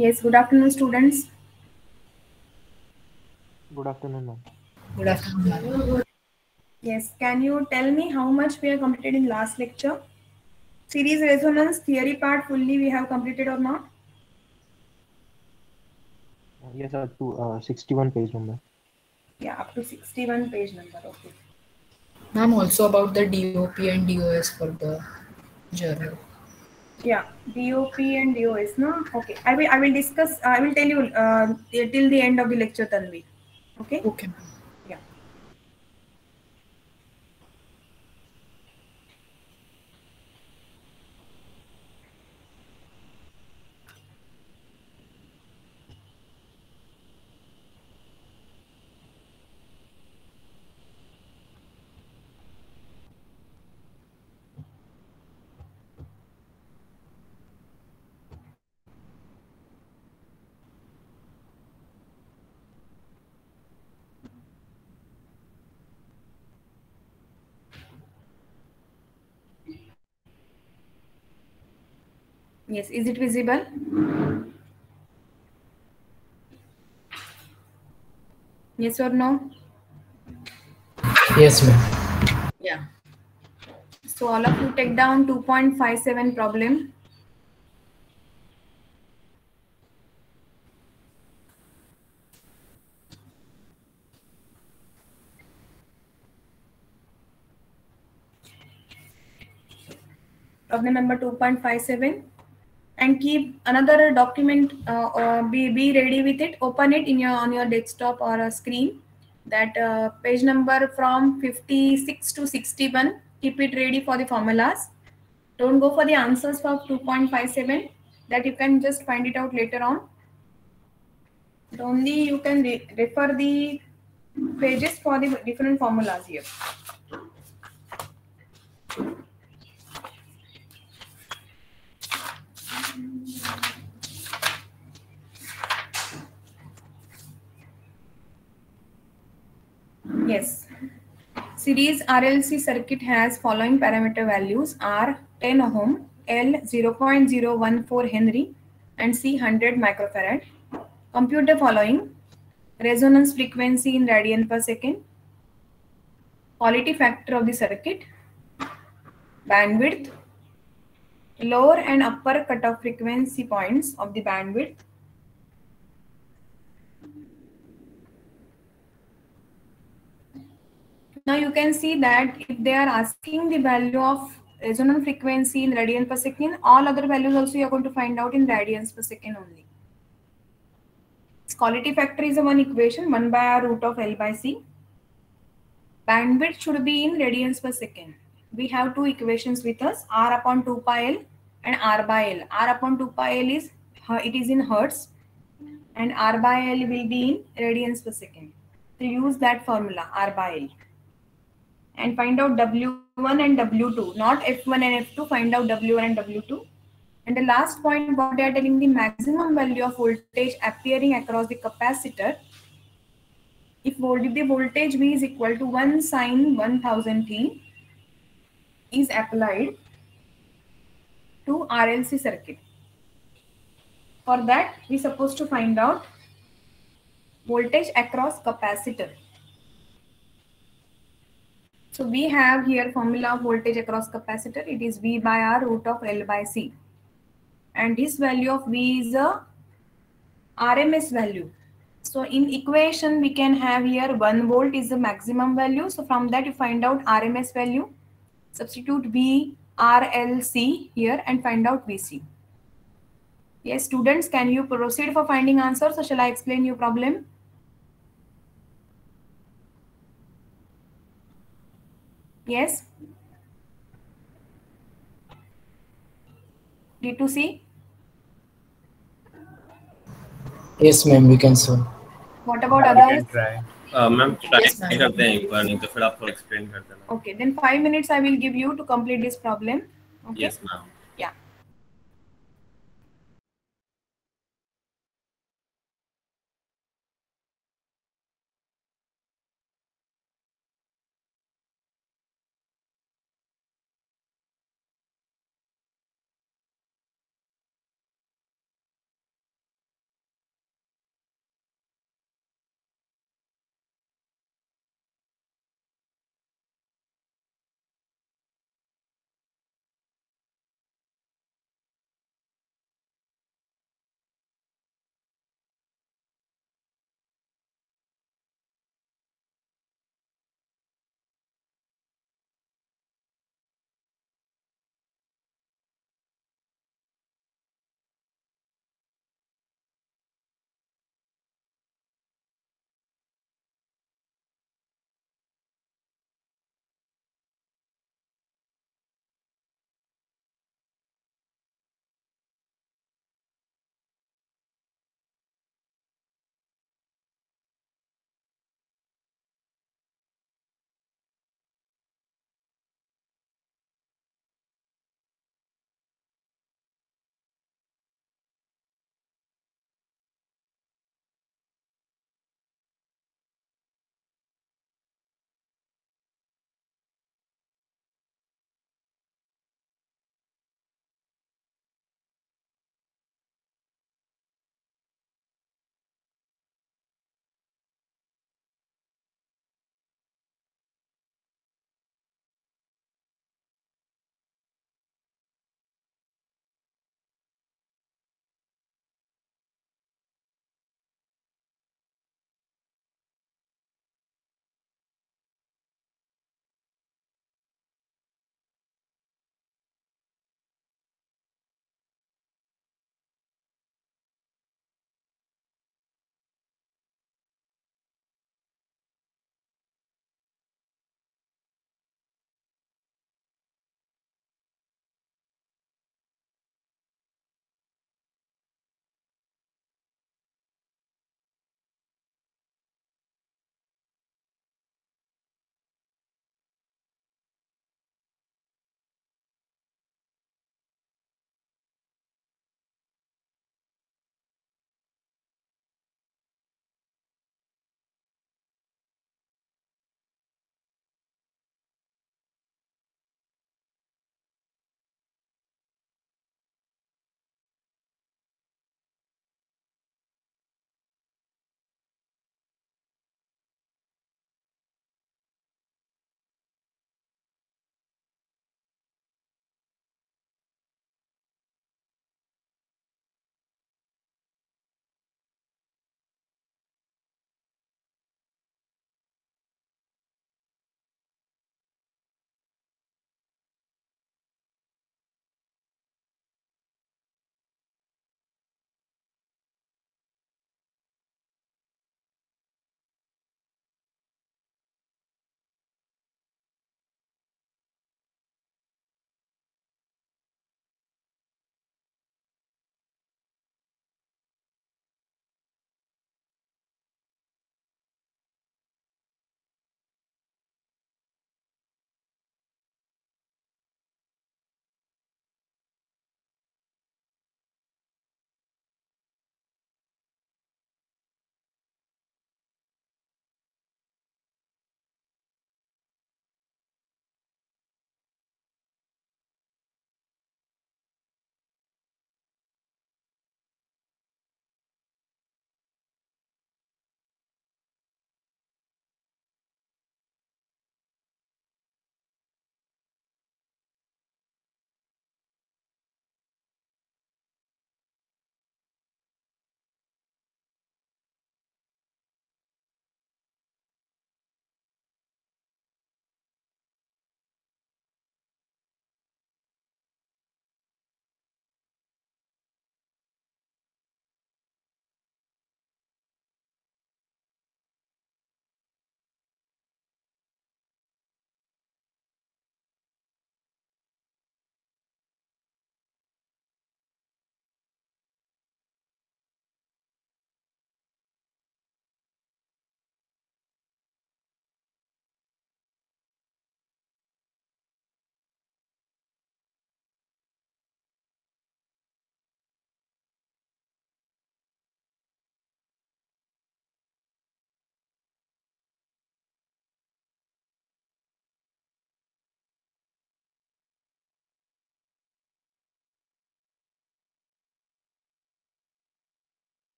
Yes, good afternoon, students. Good afternoon, ma'am. Good afternoon. Yes, can you tell me how much we have completed in last lecture? Series resonance theory part fully we have completed or not? Uh, Yes, up to uh, 61 page number. Yeah, up to 61 page number. Okay. Ma'am, also about the DOP and DOS for the journal. Yeah, DOP and DOS, no? Okay, I will I will discuss. I will tell you uh, till the end of the lecture, Tanvi. Okay. Okay, ma'am. Yeah. Yes, is it visible? Yes or no? Yes, ma'am. Yeah. So all of you take down 2.57 problem. Problem number 2.57 and keep another document uh, or be, be ready with it. Open it in your on your desktop or a screen. That uh, page number from 56 to 61 keep it ready for the formulas. Don't go for the answers for 2.57 that you can just find it out later on. But only you can re- refer the pages for the different formulas here Yes. Series RLC circuit has following parameter values. R 10 ohm, L 0.014 Henry, and C 100 microfarad. Compute the following. Resonance frequency in radian per second, quality factor of the circuit, bandwidth, lower and upper cutoff frequency points of the bandwidth, Now you can see that if they are asking the value of resonant frequency in radian per second, all other values also you are going to find out in radians per second only. Its quality factor is a one equation, 1 by r root of L by C. Bandwidth should be in radians per second. We have two equations with us, r upon 2 pi L and r by L. r upon 2 pi L is, it is in hertz and r by L will be in radians per second. So use that formula, r by L and find out W1 and W2, not F1 and F2, find out W1 and W2. And the last point, what they are telling the maximum value of voltage appearing across the capacitor. If the voltage V is equal to 1 sine 1000 t is applied to RLC circuit. For that, we supposed to find out voltage across capacitor. So we have here formula of voltage across capacitor. It is V by R root of L by C. And this value of V is a RMS value. So in equation, we can have here 1 volt is the maximum value. So from that you find out RMS value. Substitute V R L C here and find out VC. Yes, students, can you proceed for finding answers or shall I explain your problem? Yes. D2C? Yes, ma'am, we can solve. What about others? Try. Uh, ma'am, try yes, ma to explain. Okay, then 5 minutes I will give you to complete this problem. Okay? Yes, ma'am.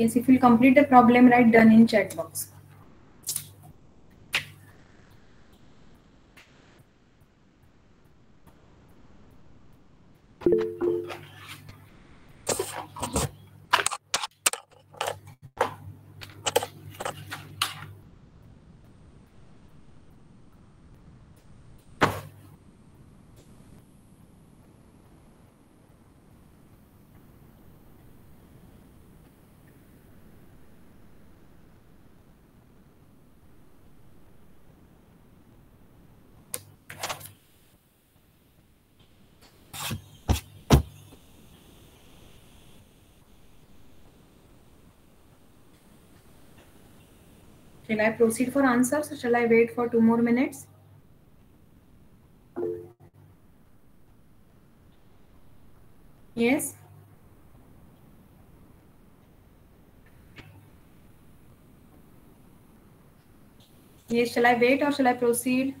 Yes, if you complete the problem, write done in chat box. Shall I proceed for answers or shall I wait for two more minutes? Yes? Yes, shall I wait or shall I proceed?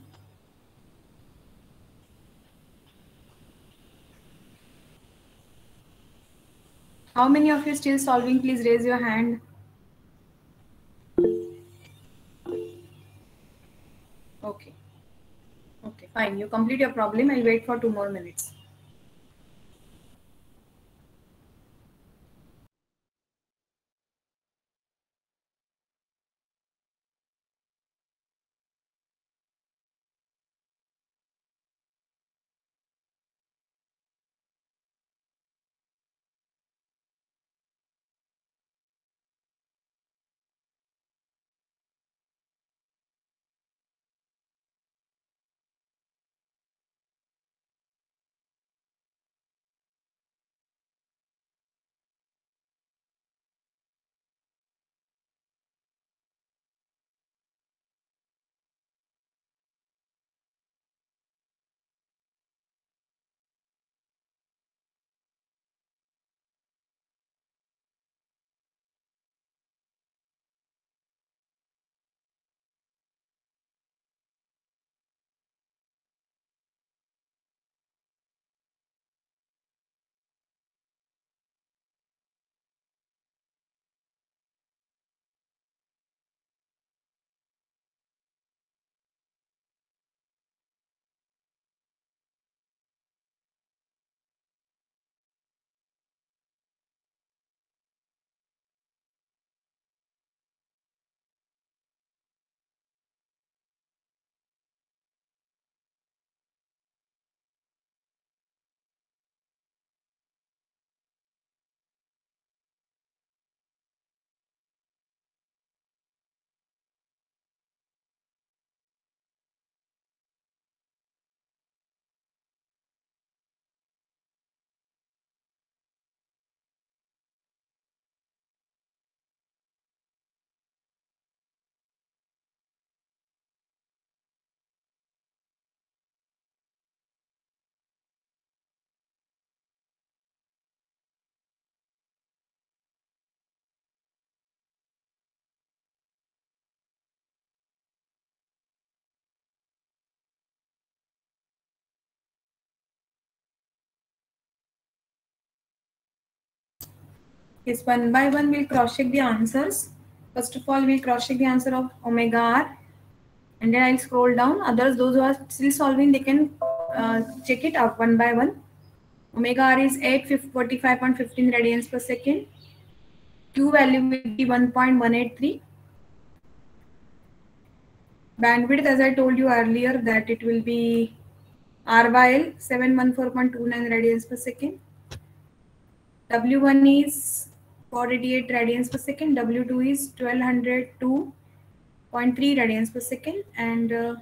How many of you still solving? Please raise your hand. Okay. Okay, fine. You complete your problem. I'll wait for two more minutes. Yes, one by one we'll cross check the answers. First of all, we'll cross check the answer of omega r and then I'll scroll down. Others, those who are still solving, they can uh, check it out one by one. Omega r is 845.15 radians per second. Q value will be 1.183. Bandwidth, as I told you earlier, that it will be R by L 714.29 radians per second. W1 is 488 radians per second. W2 is 1202.3 radians per second. And uh,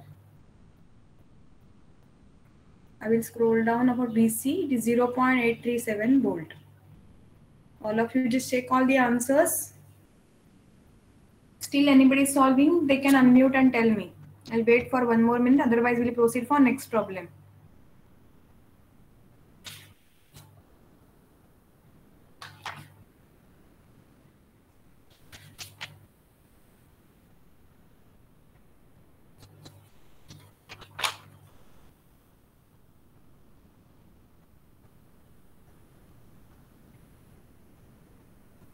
I will scroll down about VC. It is 0.837 volt. All of you just check all the answers. Still anybody solving, they can unmute and tell me. I'll wait for one more minute. Otherwise, we'll proceed for next problem.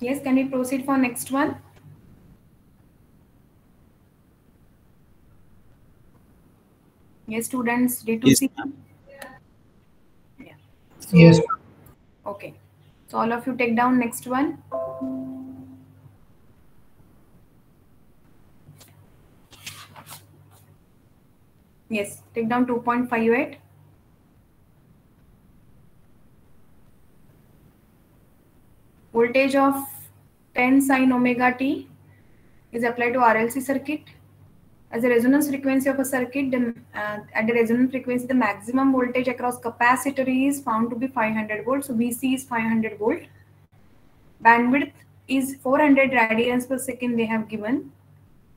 Yes, can we proceed for next one? Yes, students, D2C. Yeah. So- Yes. Okay. So all of you take down next one. Yes, take down 2.58. Voltage of 10 sine omega t is applied to RLC circuit. As a resonance frequency of a circuit, the, uh, at the resonance frequency, the maximum voltage across capacitor is found to be 500 volts. So VC is 500 volt. Bandwidth is 400 radians per second they have given.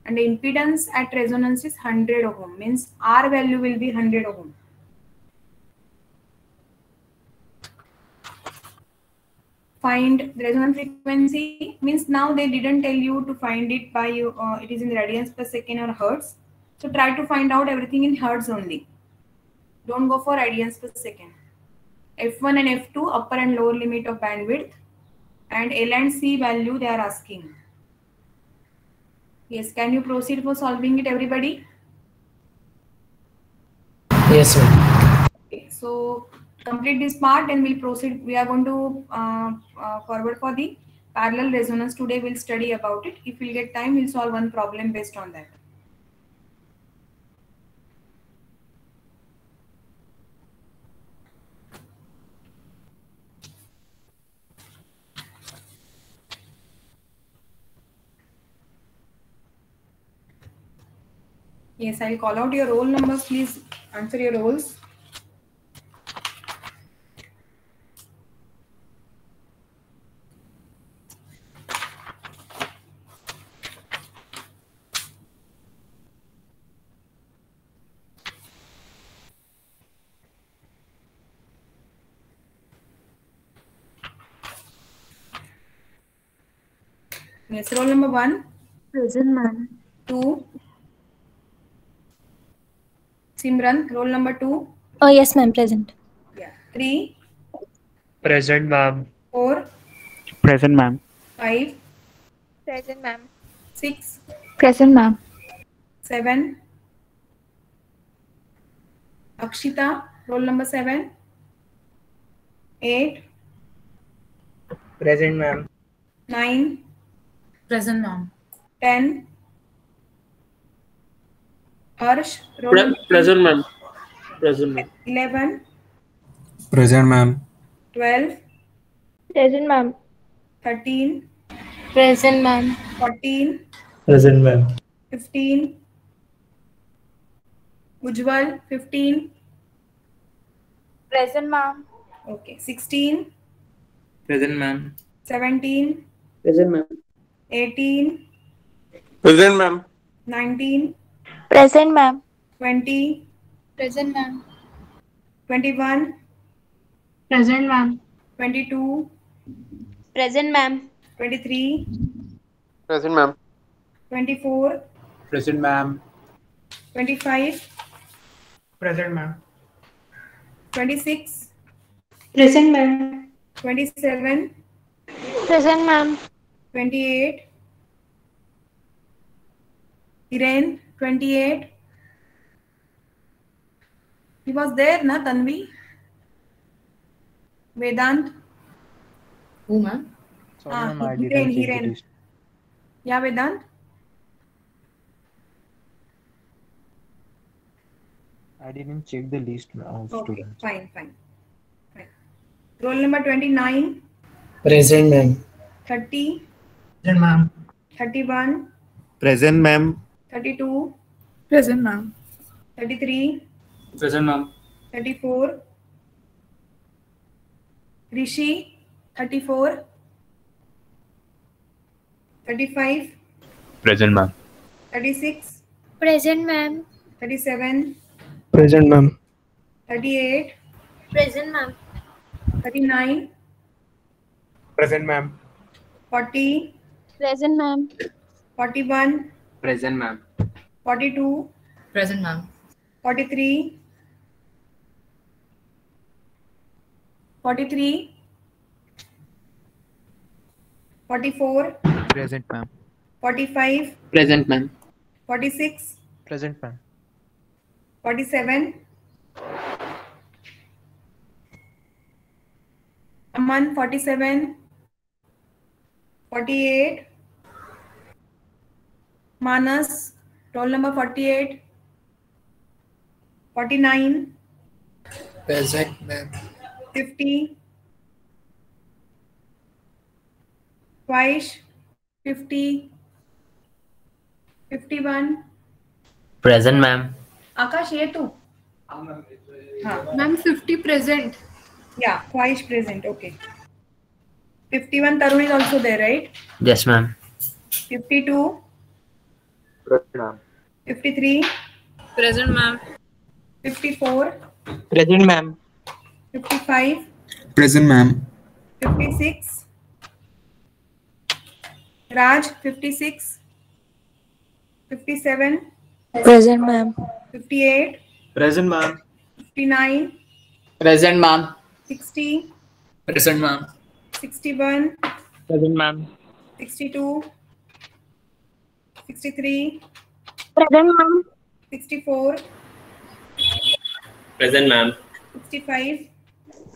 And the impedance at resonance is 100 ohm. Means R value will be 100 ohm. Find the resonant frequency means now they didn't tell you to find it by you uh, it is in radians per second or hertz. So try to find out everything in hertz only. Don't go for radians per second. F1 and f2 upper and lower limit of bandwidth and l and c value they are asking. Yes can you proceed for solving it everybody? Yes, ma'am. Okay, so complete this part and we'll proceed. We are going to uh, uh, forward for the parallel resonance. Today we'll study about it. If we'll get time, we'll solve one problem based on that. Yes, I'll call out your roll numbers. Please answer your rolls. Yes, roll number one, Present, ma'am. two. Simran, roll number two. Oh, yes, ma'am. Present. Yeah. Three, Present, ma'am. four, Present, ma'am. five, Present, ma'am. six, Present, ma'am. seven. Akshita, roll number seven. Eight, Present, ma'am. nine, Present, ma'am. ten. Harsh, roll Pre- present, ma'am. Present, ma'am. eleven, Present, ma'am. twelve, Present, ma'am. thirteen, Present, ma'am. fourteen, Present, ma'am. fifteen. Ujjwal, fifteen. Present, ma'am. Okay, sixteen, Present, ma'am. seventeen, Present, ma'am. Eighteen, Present, ma'am. nineteen, Present, ma'am. twenty, Present, ma'am. twenty-one, Present, ma'am. twenty-two, Present, ma'am. twenty-three, Present, ma'am. twenty-four, Present, ma'am. twenty-five, Present, ma'am. twenty-six, Present, ma'am. twenty-seven, Present, ma'am. Twenty-eight. Hiren, twenty-eight. He was there, na Tanvi? Vedant? Who, ma'am? Sorry, Ah, ma'am, I Hiren, didn't check the Hiren. list. Yeah, Vedant? I didn't check the list of Okay, students. fine, fine. fine. Roll number 29, Present, ma'am. 30, Present, ma'am. 31, Present, ma'am. 32, Present, ma'am. 33, Present, ma'am. 34, Rishi, 34, 35, Present, ma'am. 36, Present, ma'am. 37, Present, ma'am. 38, Present, ma'am. 39, Present, ma'am. 40, Present, ma'am. 41, Present, ma'am. 42, Present, ma'am. 43, 43, 44, Present, ma'am. 45, Present, ma'am. 46, Present, ma'am. 47, Aman 47, 48, Manas, roll number 48, 49, Present, ma'am. 50, Vaish, 50, 51, Present, ma'am. Akash, ये तू हाँ Ma'am, 50 present. Yeah, Vaish present. Okay. 51 Tarun is also there, right? Yes, ma'am. 52, Present, ma'am. 53, Present, ma'am. 54, Present, ma'am. 55, Present, ma'am. 56, Raj 56, 57, Present, ma'am. 58, Present, ma'am. 59, Present, ma'am. 60, Present, ma'am. 61, Present, ma'am. 62, 63, Present, ma'am. 64, Present, ma'am. 65.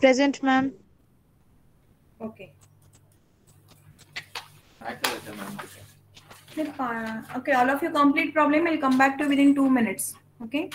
Present, ma'am. Okay. Okay, all of you complete problem. I'll come back to within two minutes. Okay.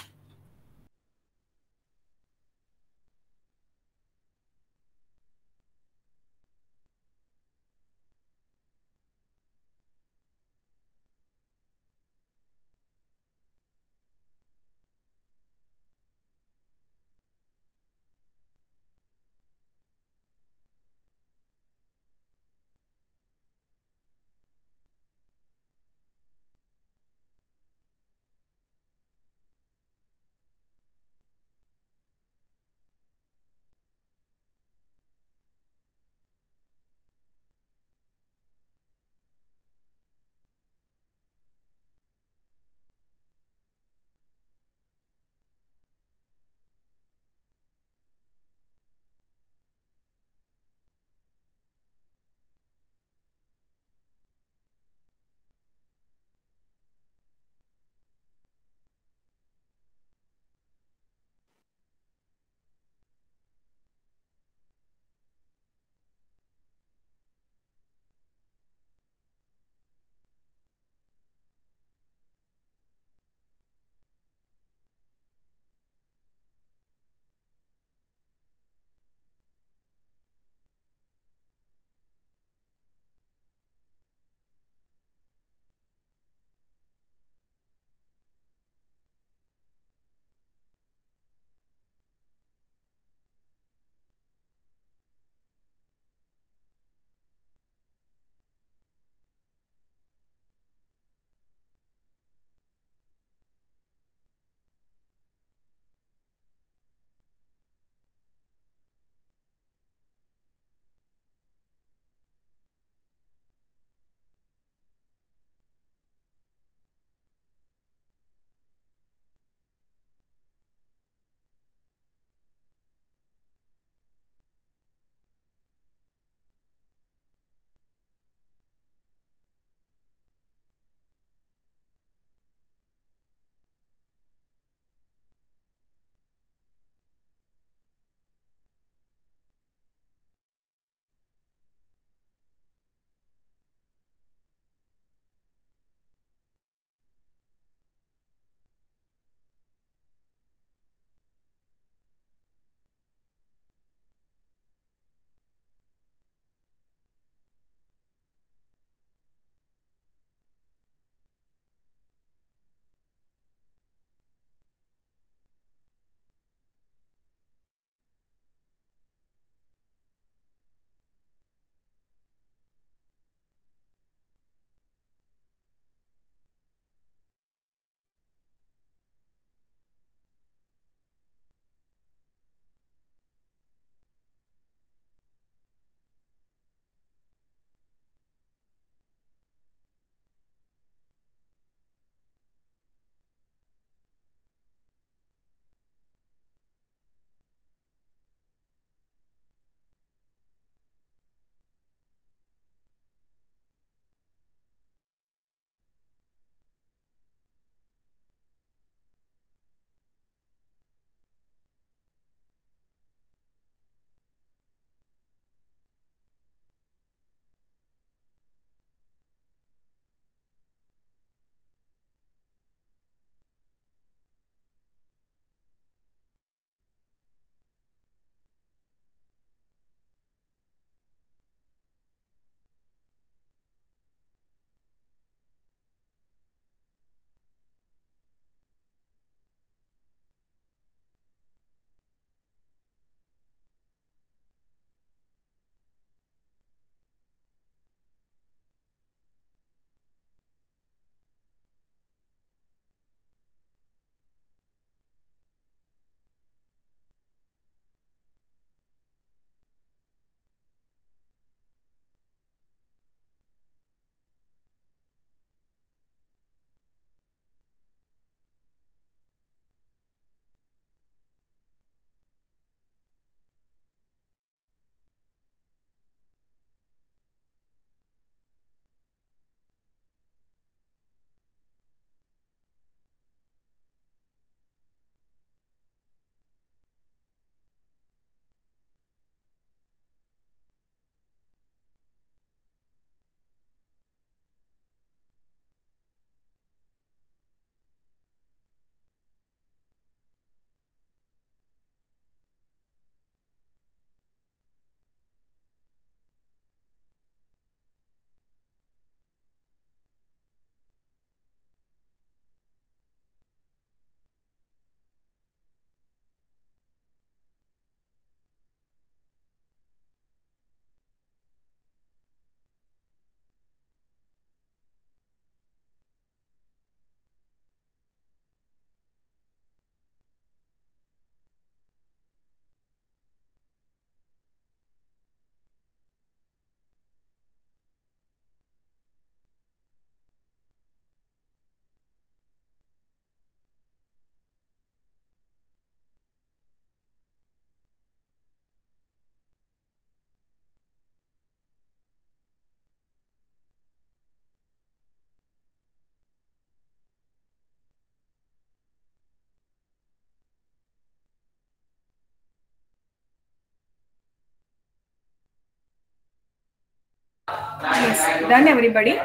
Yes, done everybody.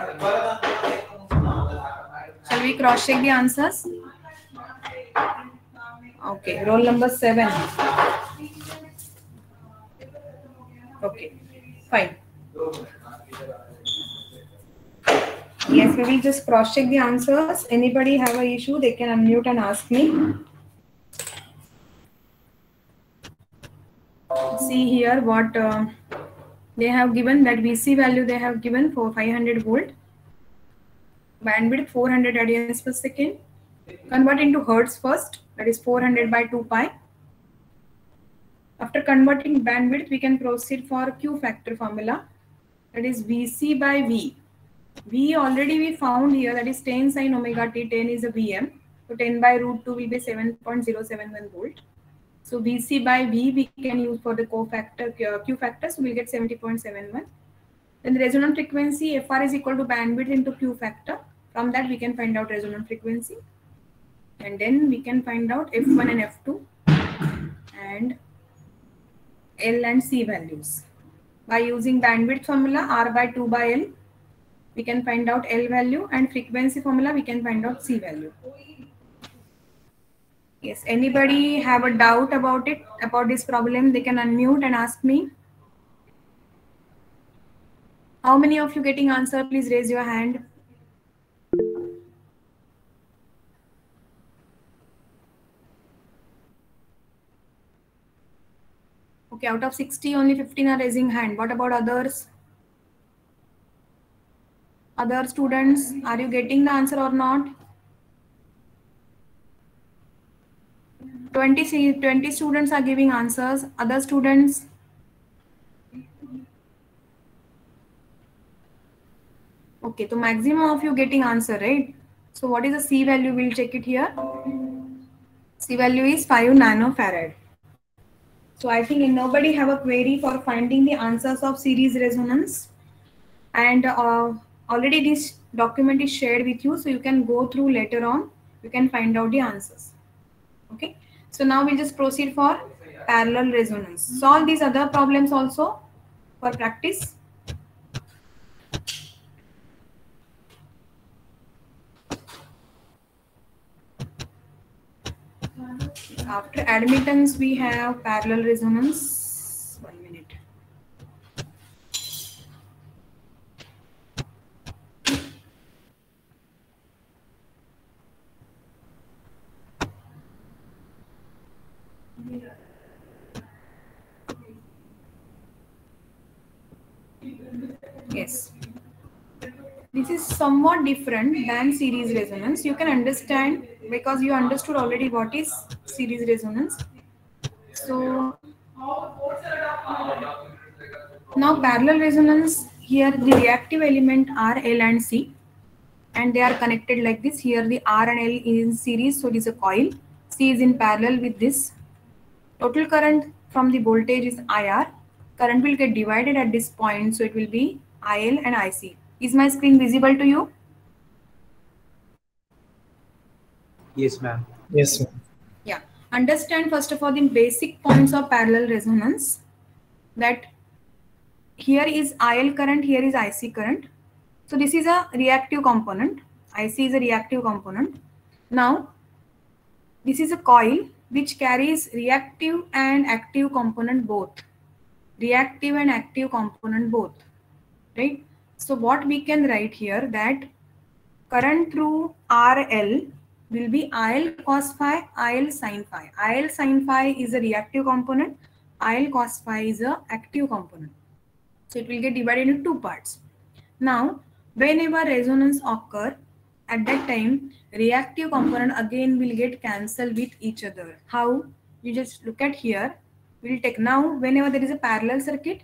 Shall we cross check the answers? Okay, roll number seven. Okay, fine. Yes, we will just cross check the answers. Anybody have a issue, they can unmute and ask me. See here what uh, they have given that VC value they have given for 500 volt. Bandwidth 400 radians per second. Convert into hertz first, that is 400 by 2 pi. After converting bandwidth, we can proceed for Q factor formula, that is VC by V. V already we found here, that is 10 sine omega t, 10 is a Vm. So 10 by root 2 will be 7.071 volt. So VC by V we can use for the cofactor Q factor, so we'll get 70.71. Then the resonant frequency FR is equal to bandwidth into Q factor. From that we can find out resonant frequency. And then we can find out F1 and F2 and L and C values. By using bandwidth formula R by 2 by L, we can find out L value and frequency formula we can find out C value. Yes, anybody have a doubt about it, about this problem, they can unmute and ask me. How many of you getting answer? Please raise your hand. Okay, out of 60, only 15 are raising hand. What about others? Other students, are you getting the answer or not? 20, se- 20 students are giving answers. Other students? Okay, so maximum of you getting answer, right? So what is the C value? We'll check it here. C value is 5 nanofarad. So I think nobody have a query for finding the answers of series resonance. And uh, already this document is shared with you, so you can go through later on. You can find out the answers. Okay. So now we'll just proceed for parallel resonance. Solve these other problems also for practice. After admittance, we have parallel resonance. One minute. Yes. This is somewhat different than series resonance. You can understand because you understood already what is series resonance. So now parallel resonance here the reactive element are L and C and they are connected like this. Here the R and L is in series so it is a coil. C is in parallel with this. Total current from the voltage is IR. Current will get divided at this point so it will be IL and IC. Is my screen visible to you? Yes, ma'am. Yes, ma'am. Yeah. Understand first of all the basic points of parallel resonance that here is IL current, here is IC current. So this is a reactive component. IC is a reactive component. Now, this is a coil which carries reactive and active component both. Reactive and active component both. Right? So what we can write here that current through RL will be IL cos phi, IL sin phi. IL sin phi is a reactive component, IL cos phi is a active component. So it will get divided into two parts. Now, whenever resonance occur, at that time, reactive component again will get cancelled with each other. How? You just look at here. We'll take now, whenever there is a parallel circuit,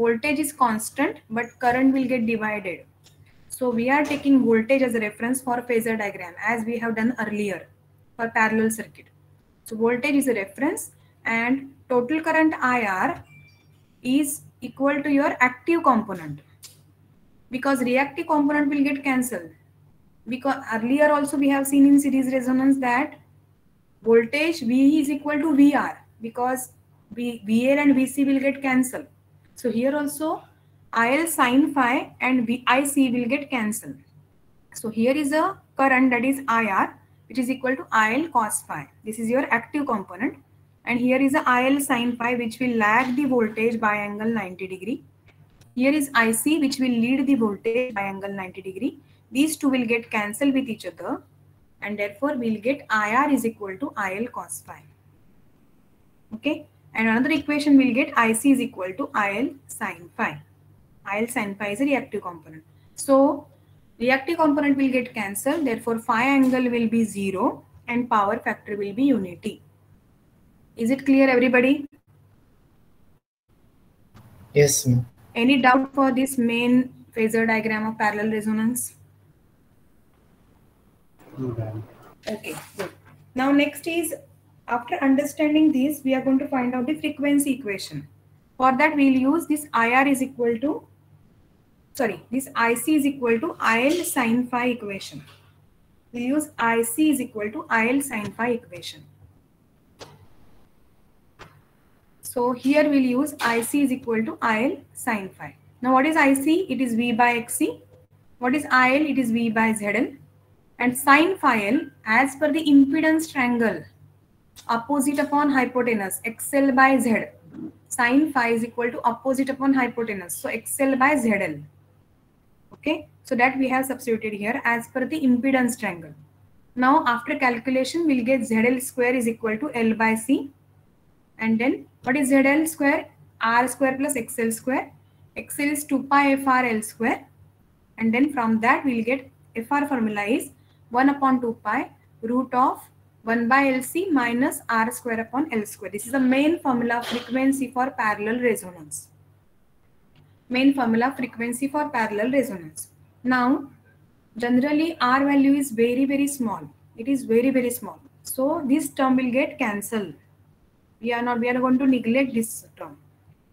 voltage is constant, but current will get divided. So we are taking voltage as a reference for phasor diagram as we have done earlier for parallel circuit. So voltage is a reference and total current IR is equal to your active component because reactive component will get cancelled. Because earlier also we have seen in series resonance that voltage V is equal to VR because v, VL and VC will get cancelled. So here also IL sin phi and VIC will get cancelled. So here is a current that is IR which is equal to IL cos phi. This is your active component and here is a IL sin phi which will lag the voltage by angle 90 degree. Here is IC which will lead the voltage by angle 90 degree. These two will get cancelled with each other and therefore we'll get IR is equal to IL cos phi. Okay. And another equation we'll get IC is equal to IL sine phi. IL sine phi is a reactive component. So reactive component will get cancelled. Therefore phi angle will be 0 and power factor will be unity. Is it clear everybody? Yes, ma'am. Any doubt for this main phasor diagram of parallel resonance? No. Okay, good. Now next is after understanding this, we are going to find out the frequency equation. For that, we'll use this IR is equal to, sorry, this IC is equal to IL sin phi equation. We'll use IC is equal to IL sin phi equation. So here we'll use IC is equal to IL sin phi. Now what is IC? It is V by XC. What is IL? It is V by ZL. And sin phi L as per the impedance triangle opposite upon hypotenuse XL by Z. Sin phi is equal to opposite upon hypotenuse. So XL by ZL. Okay. So that we have substituted here as per the impedance triangle. Now after calculation we'll get ZL square is equal to L by C. And then what is ZL square? R square plus XL square. XL is 2 pi FR L square. And then from that we'll get FR formula is 1 upon 2 pi root of 1 by LC minus R square upon L square. This is the main formula frequency for parallel resonance. Main formula frequency for parallel resonance. Now, generally R value is very, very small. It is very, very small. So this term will get cancelled. We are not, we are going to neglect this term.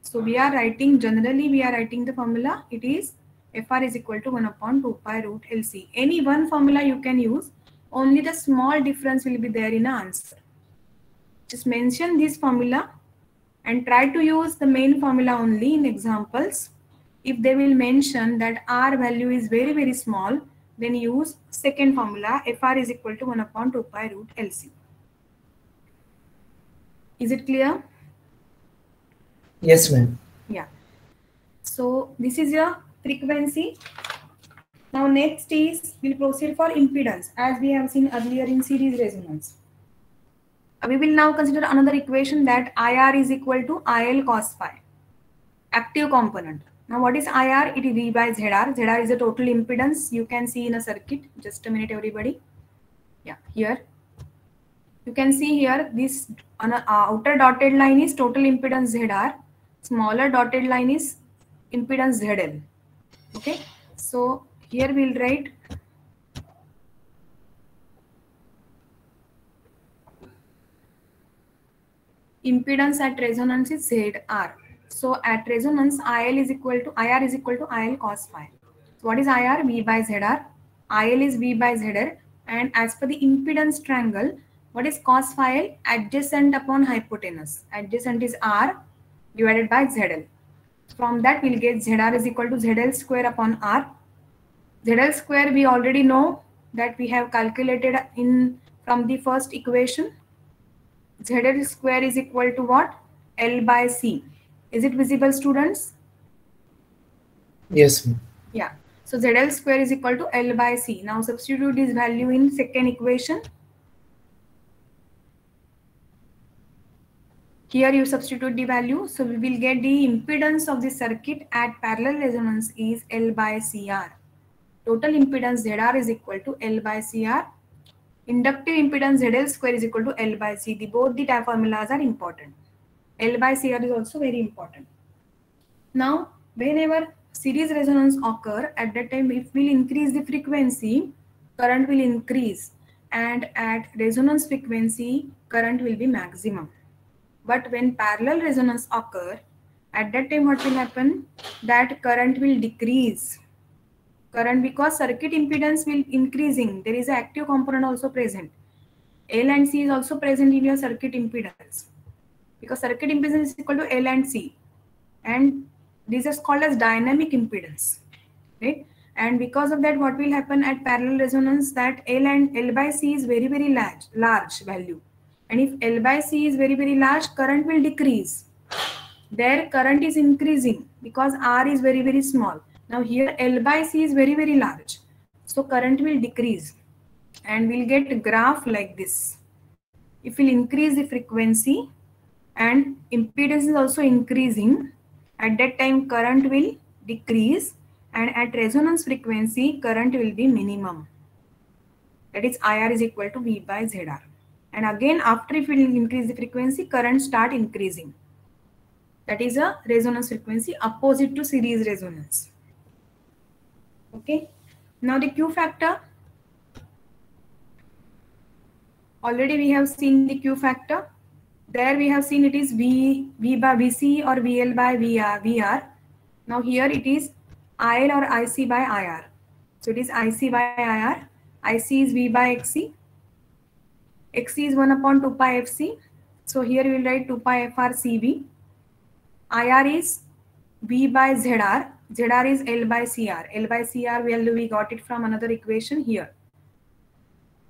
So we are writing, generally we are writing the formula. It is FR is equal to 1 upon 2 pi root LC. Any one formula you can use only the small difference will be there in the answer. Just mention this formula and try to use the main formula only in examples. If they will mention that R value is very, very small, then use second formula FR is equal to 1 upon 2 pi root LC. Is it clear? Yes, ma'am. Yeah. So this is your frequency now next is we'll proceed for impedance as we have seen earlier in series resonance. We will now consider another equation that IR is equal to IL cos phi. Active component. Now what is IR? It is V by ZR. ZR is the total impedance you can see in a circuit. Just a minute everybody. Yeah, here. You can see here this on a, uh, outer dotted line is total impedance ZR. Smaller dotted line is impedance ZL. Okay. So here we'll write impedance at resonance is ZR. So at resonance, IL is equal to IR is equal to IL cos phi. So what is IR? V by ZR. IL is V by ZR. And as per the impedance triangle, what is cos phi L? Adjacent upon hypotenuse. Adjacent is R divided by ZL. From that, we'll get ZR is equal to ZL square upon R. ZL square, we already know that we have calculated in from the first equation. ZL square is equal to what? L by C. Is it visible, students? Yes. Yeah. So ZL square is equal to L by C. Now substitute this value in second equation. Here you substitute the value. So we will get the impedance of the circuit at parallel resonance is L by CR. Total impedance ZR is equal to L by CR. Inductive impedance ZL square is equal to L by C. The, both the type formulas are important. L by CR is also very important. Now, whenever series resonance occur, at that time, if we increase the frequency, current will increase. And at resonance frequency, current will be maximum. But when parallel resonance occur, at that time what will happen? That current will decrease. Current because circuit impedance will increasing. There is an active component also present. L and C is also present in your circuit impedance. Because circuit impedance is equal to L and C. And this is called as dynamic impedance, right? And because of that, what will happen at parallel resonance that L and L by C is very, very large, large value. And if L by C is very, very large, current will decrease. There current is increasing because R is very, very small. Now here L by C is very, very large. So current will decrease and we'll get a graph like this. If we'll increase the frequency and impedance is also increasing, at that time current will decrease and at resonance frequency current will be minimum. That is IR is equal to V by ZR. And again after if we increase the frequency, current start increasing. That is a resonance frequency opposite to series resonance. Okay. Now the Q factor. Already we have seen the Q factor. There we have seen it is V, v by VC or VL by VR, uh, VR. Now here it is IL or IC by IR. So it is IC by IR. IC is V by XC. XC is 1 upon 2 pi FC. So here we will write 2 pi FR CV. IR is V by ZR. ZR is L by CR. L by CR value we got it from another equation here.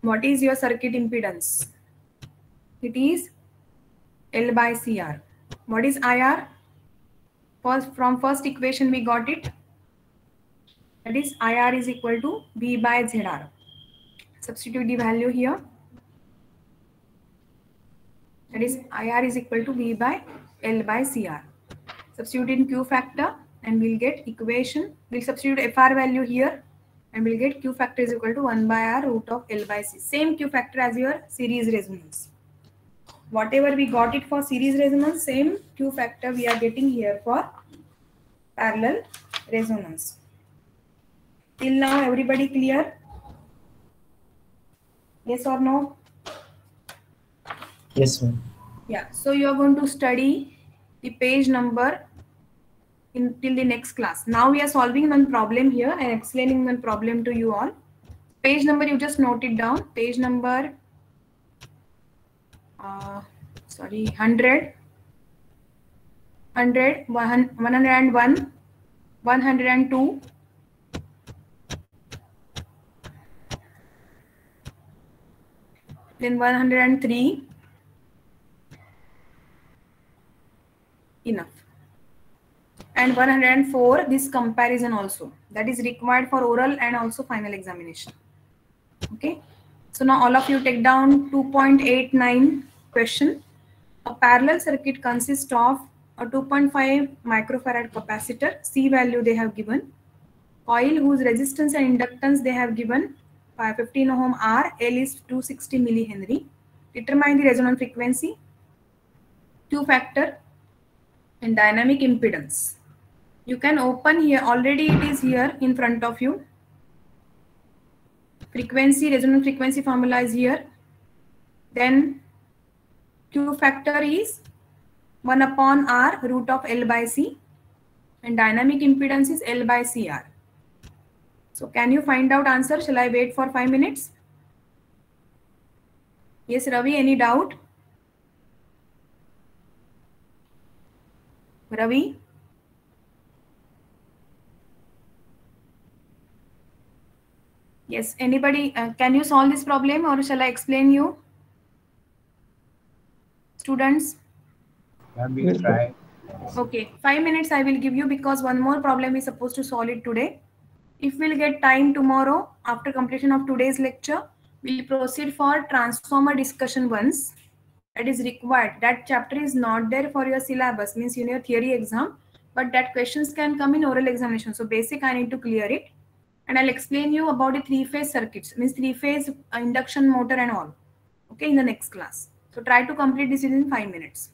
What is your circuit impedance? It is L by CR. What is IR? First, from first equation we got it. That is IR is equal to V by ZR. Substitute the value here. That is IR is equal to V by L by CR. Substitute in Q factor and we'll get equation. We'll substitute FR value here and we'll get Q factor is equal to 1 by R root of L by C. Same Q factor as your series resonance. Whatever we got it for series resonance, same Q factor we are getting here for parallel resonance. Till now, everybody clear? Yes or no? Yes, ma'am. Yeah. So you are going to study the page number in till the next class. Now we are solving one problem here and explaining one problem to you all. Page number you just note it down. Page number uh, sorry 100 100 101 102 then 103 and 104 this comparison also. That is required for oral and also final examination. Okay? So now all of you take down 2.89 question. A parallel circuit consists of a 2.5 microfarad capacitor c value they have given coil whose resistance and inductance they have given by 15 ohm r l is 260 millihenry determine the resonant frequency. Q factor and dynamic impedance you can open here already it is here in front of you. Frequency resonant frequency formula is here. Then q factor is 1 upon r root of l by c and dynamic impedance is l by cr so can you find out answer? Shall i wait for 5 minutes? Yes ravi any doubt? Ravi Yes, anybody, uh, can you solve this problem or shall I explain you? Students? Ma'am, we'll try. Okay, five minutes I will give you because one more problem is supposed to solve it today. If we'll get time tomorrow after completion of today's lecture, we'll proceed for transformer discussion once. That is required. That chapter is not there for your syllabus, means in your theory exam, but that questions can come in oral examination. So basic I need to clear it and I'll explain you about the three-phase circuits, means three-phase induction motor and all. Okay, in the next class. So try to complete this within five minutes.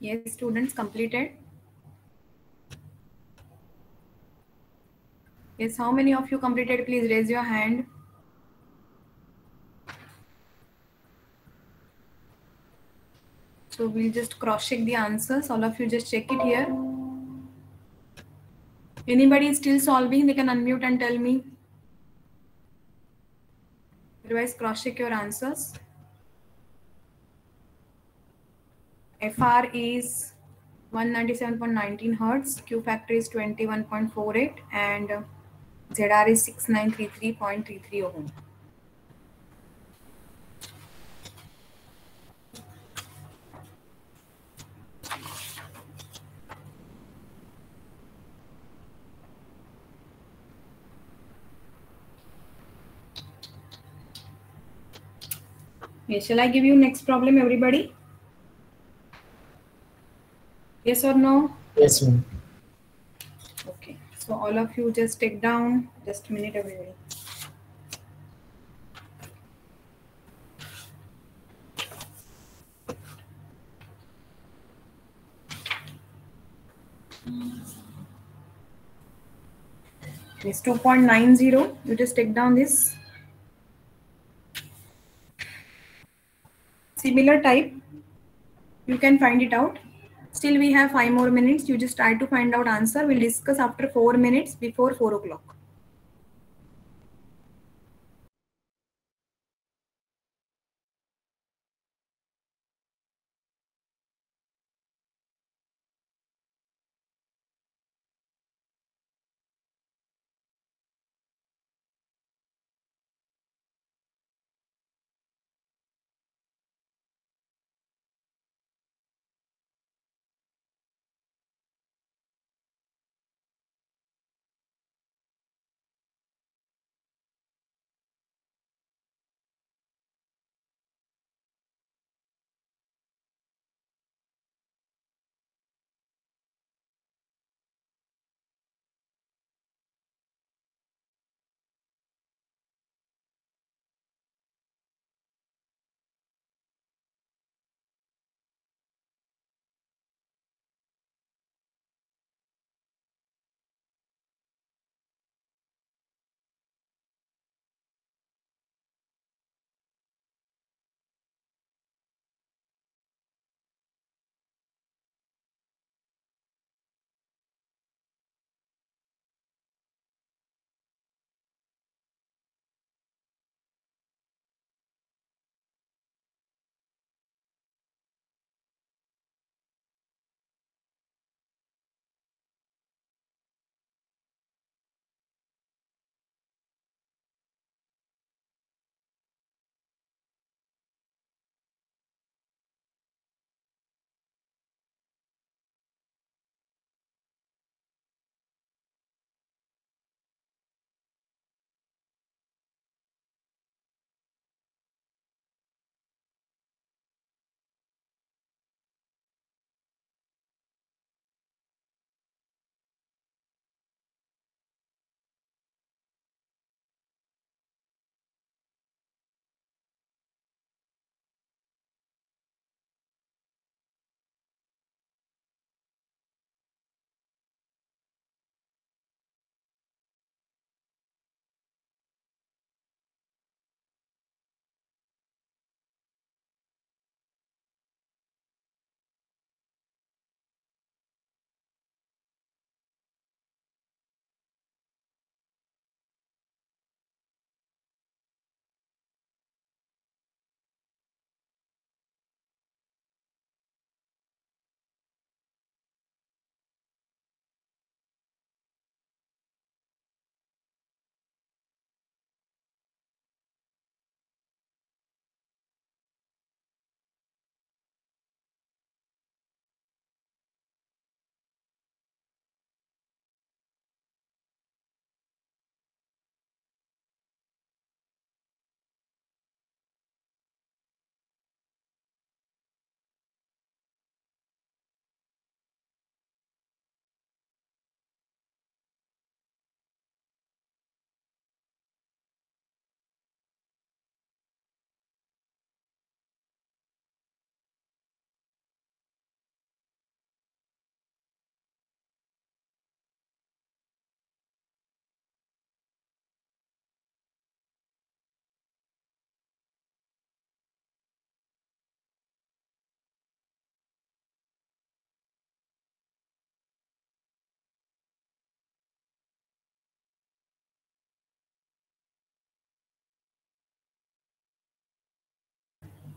Yes, students completed. Yes, how many of you completed? Please raise your hand. So we'll just cross check the answers. All of you just check it here. Anybody still solving, they can unmute and tell me. Otherwise, cross check your answers. FR is 197.19 hertz, Q factor is 21.48, and ZR is 6933.33 ohm. Shall I give you next problem, everybody? Yes or no? Yes, ma'am. Okay, so all of you just take down, just a minute everybody. It's 2.90, you just take down this. Similar type, you can find it out. Still we have five more minutes. You just try to find out answer. We'll discuss after four minutes before four o'clock.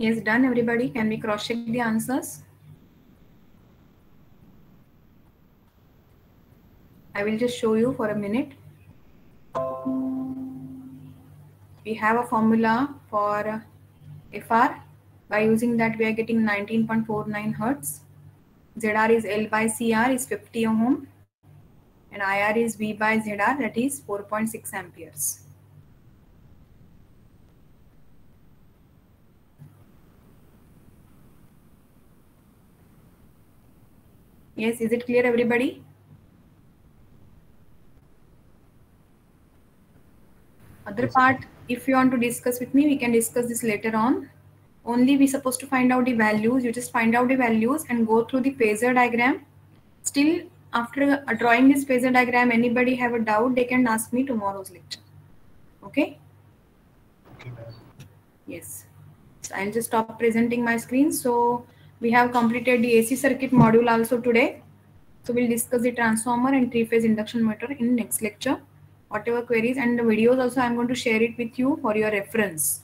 Yes, done everybody. Can we cross check the answers? I will just show you for a minute. We have a formula for FR. By using that, we are getting 19.49 hertz. ZR is L by CR is 50 ohm. And IR is V by ZR that is 4.6 amperes. Yes, is it clear everybody? Other part, if you want to discuss with me, we can discuss this later on. Only we supposed to find out the values. You just find out the values and go through the phasor diagram. Still, after drawing this phasor diagram, anybody have a doubt, they can ask me tomorrow's lecture. Okay? Okay. Yes. So I'll just stop presenting my screen. So we have completed the AC circuit module also today. So we'll discuss the transformer and three-phase induction motor in next lecture. Whatever queries and the videos also I'm going to share it with you for your reference.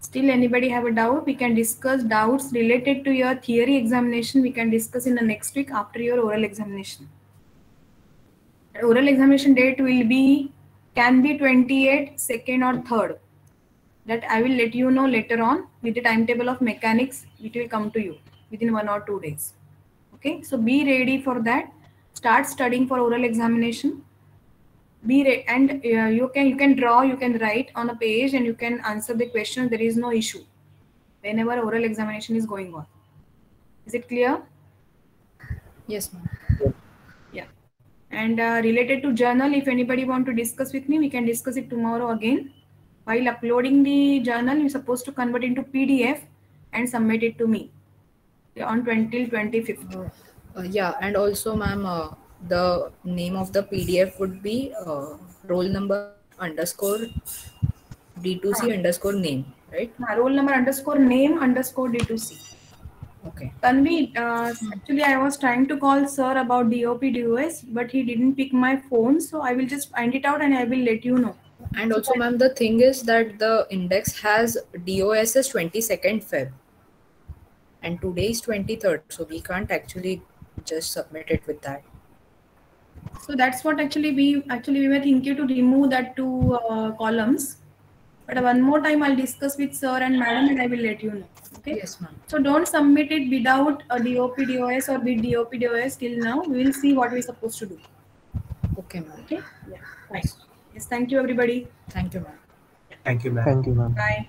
Still anybody have a doubt? We can discuss doubts related to your theory examination. We can discuss in the next week after your oral examination. Oral examination date will be can be 28, second or third that I will let you know later on with the timetable of mechanics. It will come to you within one or two days. Okay, so be ready for that. Start studying for oral examination. Be re- and uh, you can you can draw, you can write on a page, and you can answer the question. There is no issue whenever oral examination is going on. Is it clear? Yes, ma'am. Yeah. And uh, related to journal, if anybody want to discuss with me, we can discuss it tomorrow again. While uploading the journal, you're supposed to convert into PDF and submit it to me on 20 till 25th. Uh, uh, yeah, and also, ma'am, uh, the name of the PDF would be uh, roll number underscore D2C underscore name, right? Uh, roll number underscore name underscore D2C. Okay. Tanvi, uh, actually, I was trying to call sir about DOP DOS, but he didn't pick my phone. So I will just find it out and I will let you know. And also, ma'am, the thing is that the index has DOS is 22nd Feb. And today is 23rd. So we can't actually just submit it with that. So that's what actually we actually we were thinking to remove that two uh, columns. But one more time I'll discuss with sir and madam and I will let you know. Okay. Yes, ma'am. So don't submit it without a DOP DOS or with DOP DOS till now. We will see what we're supposed to do. Okay, ma'am. Okay. Yeah. Fine. Yes. Thank you, everybody. Thank you, ma'am. Thank you, ma'am. Thank you, ma'am. Bye.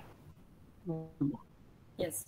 Yes.